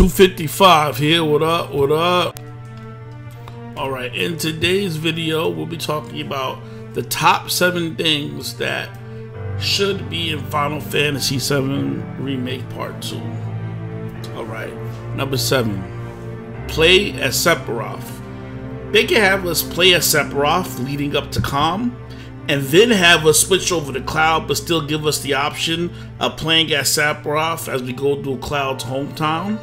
255 here. What up? What up? All right. In today's video, we'll be talking about the top seven things that should be in Final Fantasy VII Remake Part 2. All right. Number seven, play as Sephiroth. They can have us play as Sephiroth leading up to Kalm, and then have us switch over to Cloud, but still give us the option of playing as Sephiroth as we go through Cloud's hometown.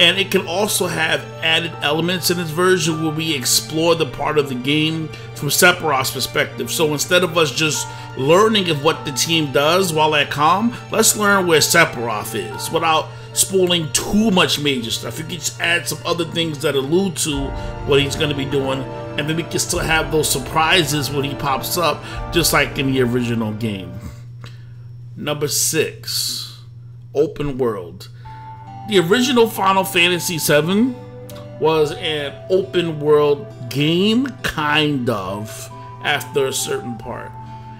And it can also have added elements in its version where we explore the part of the game from Sephiroth's perspective. So instead of us just learning of what the team does while at Kalm, let's learn where Sephiroth is without spoiling too much major stuff. You can just add some other things that allude to what he's going to be doing, and then we can still have those surprises when he pops up, just like in the original game. Number six, open world. The original Final Fantasy VII was an open world game, kind of, after a certain part.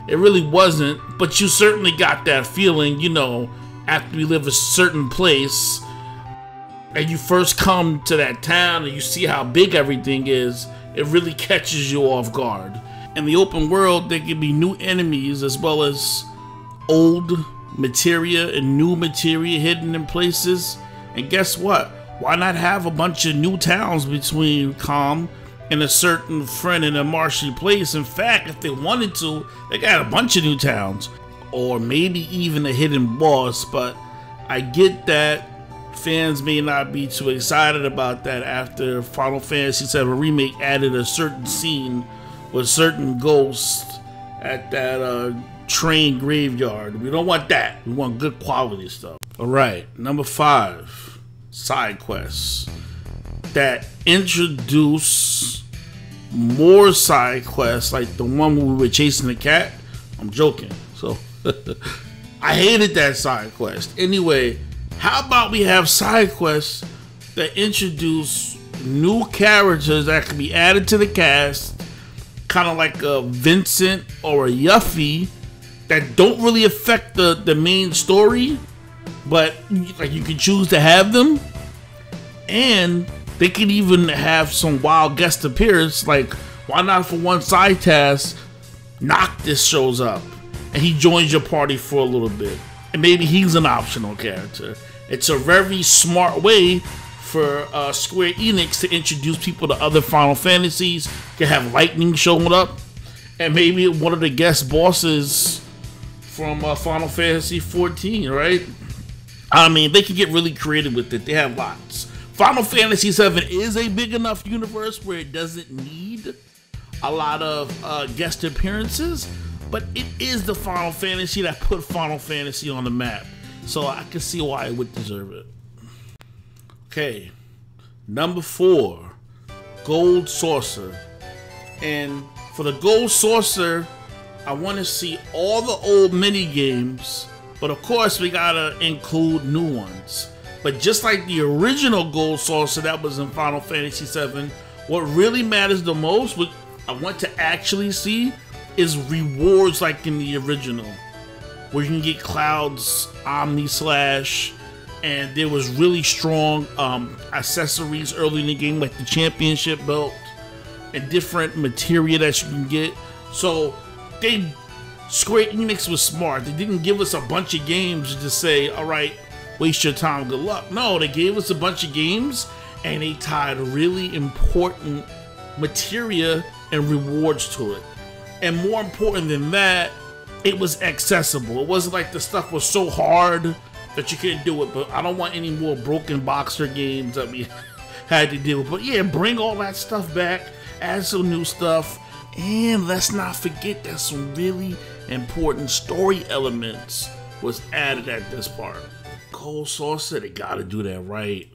It really wasn't, but you certainly got that feeling, you know, after you live a certain place and you first come to that town and you see how big everything is, it really catches you off guard. In the open world, there can be new enemies as well as old materia and new materia hidden in places. And guess what? Why not have a bunch of new towns between Kalm and a certain friend in a marshy place? In fact, if they wanted to, they got a bunch of new towns or maybe even a hidden boss, but I get that fans may not be too excited about that after Final Fantasy VII Remake added a certain scene with certain ghosts at that uh, train graveyard. We don't want that. We want good quality stuff. All right, number five, side quests that introduce more side quests like the one where we were chasing the cat. I'm joking. So I hated that side quest. Anyway, how about we have side quests that introduce new characters that can be added to the cast, kind of like a Vincent or a Yuffie, that don't really affect the, the main story, but like you can choose to have them, and they can even have some wild guest appearance. Like, why not for one side task, Noctis shows up and he joins your party for a little bit. And maybe he's an optional character. It's a very smart way for uh, Square Enix to introduce people to other Final Fantasies. Can have Lightning showing up, and maybe one of the guest bosses from uh, Final Fantasy 14, right? I mean, they can get really creative with it. They have lots. Final Fantasy 7 is a big enough universe where it doesn't need a lot of uh, guest appearances but it is the Final Fantasy that put Final Fantasy on the map. So I can see why it would deserve it. Okay, number four, Gold Saucer. And for the Gold Saucer, I want to see all the old mini games, but of course we gotta include new ones. But just like the original Gold Saucer that was in Final Fantasy VII, what really matters the most, what I want to actually see, is rewards like in the original, where you can get Cloud's Omni Slash, and there was really strong um, accessories early in the game, like the championship belt and different materia that you can get. So they Square Enix was smart. They didn't give us a bunch of games to say, all right, waste your time, good luck. No, they gave us a bunch of games and they tied really important materia and rewards to it. And more important than that, it was accessible. It wasn't like the stuff was so hard that you couldn't do it. But I don't want any more broken boxer games that we had to deal with. But yeah, bring all that stuff back, add some new stuff, and let's not forget that some really important story elements was added at this part. saw said they gotta do that right.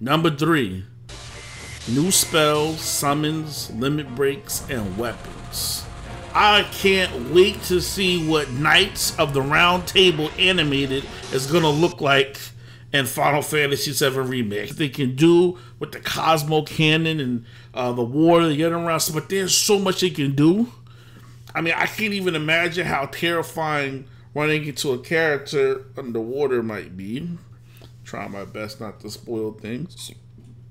Number three, new spells, summons, limit breaks, and weapons. I can't wait to see what Knights of the Round Table animated is gonna look like in Final Fantasy VII Remake. They can do with the Cosmo Cannon and uh, the water, the around, but there's so much they can do. I mean, I can't even imagine how terrifying running into a character underwater might be. Trying my best not to spoil things.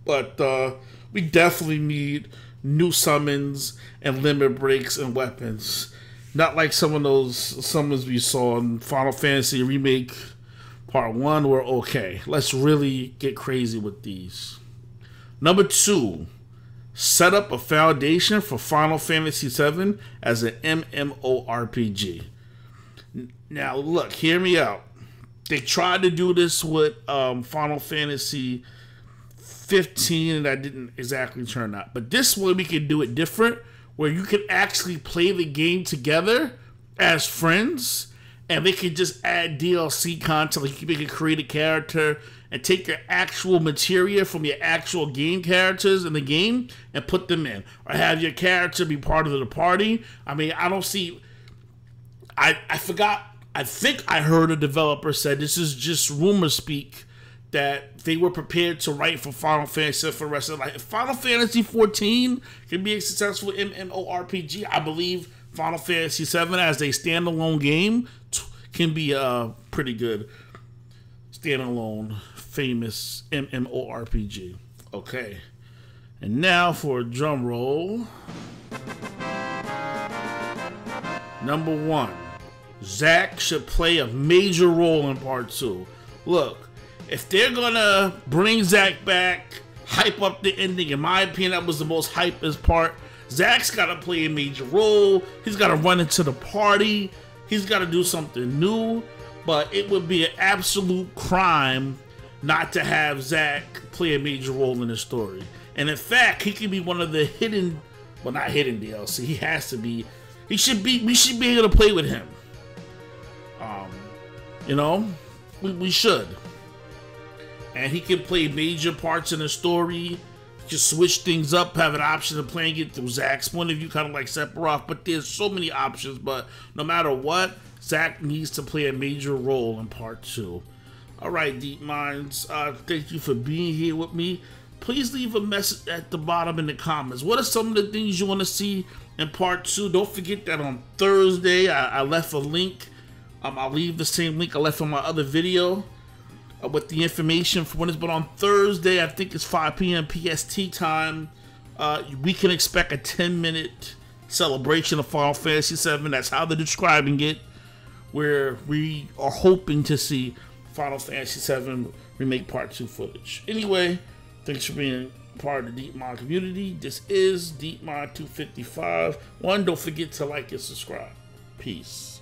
But uh, we definitely need new summons and limit breaks and weapons. Not like some of those summons we saw in Final Fantasy Remake Part 1 were okay. Let's really get crazy with these. Number two, set up a foundation for Final Fantasy VII as an MMORPG. Now, look, hear me out. They tried to do this with um, Final Fantasy 15, and that didn't exactly turn out. But this way, we can do it different, where you can actually play the game together as friends, and they can just add DLC content. Like you can create a character and take your actual material from your actual game characters in the game and put them in, or have your character be part of the party. I mean, I don't see. I I forgot. I think I heard a developer said this is just rumor speak that they were prepared to write for Final Fantasy for the rest of life. If Final Fantasy 14 can be a successful MMORPG, I believe Final Fantasy 7 as a standalone game can be a uh, pretty good standalone famous MMORPG. Okay. And now for a drum roll. Number one, Zack should play a major role in part two. Look, if they're gonna bring Zack back, hype up the ending, in my opinion, that was the most hypest part. Zack's gotta play a major role. He's gotta run into the party. He's gotta do something new. But it would be an absolute crime not to have Zack play a major role in the story. And in fact, he can be one of the hidden, well, not hidden DLC. He has to be. He should be. We should be able to play with him. Um, you know, we, we should. And he can play major parts in the story. Just switch things up, have an option of playing it through Zack's point of view, kind of like Sephiroth. But there's so many options. But no matter what, Zack needs to play a major role in part two. All right, Deep Minds, uh, thank you for being here with me. Please leave a message at the bottom in the comments. What are some of the things you want to see in part two? Don't forget that on Thursday, I, I left a link. Um, I'll leave the same link I left on my other video uh, with the information for when it's. But on Thursday, I think it's 5 p.m. PST time. Uh, we can expect a 10 minute celebration of Final Fantasy VII. That's how they're describing it. Where we are hoping to see Final Fantasy VII Remake Part 2 footage. Anyway, thanks for being part of the DeepMind community. This is DeepMind 255. One, don't forget to like and subscribe. Peace.